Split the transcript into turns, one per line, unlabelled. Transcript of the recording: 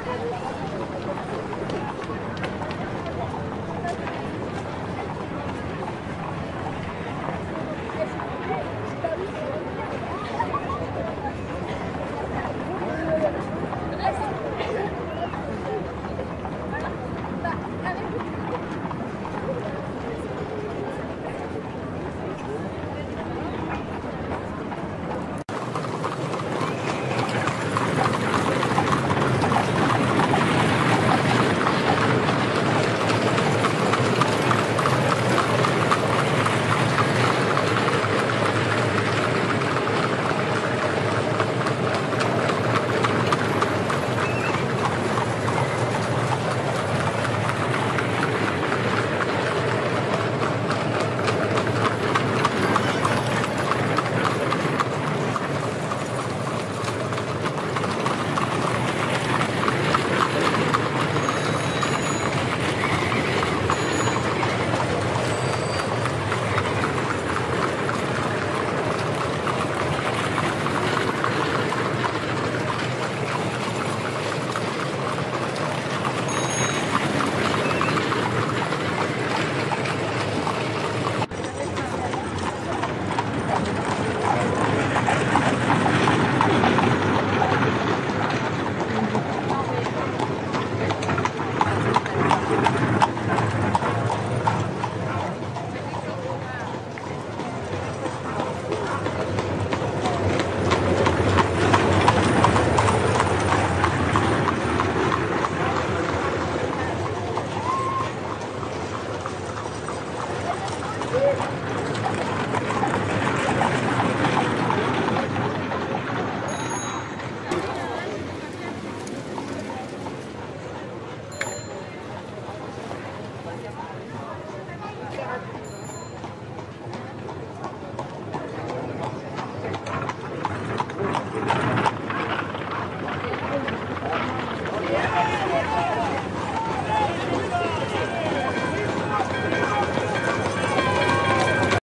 あ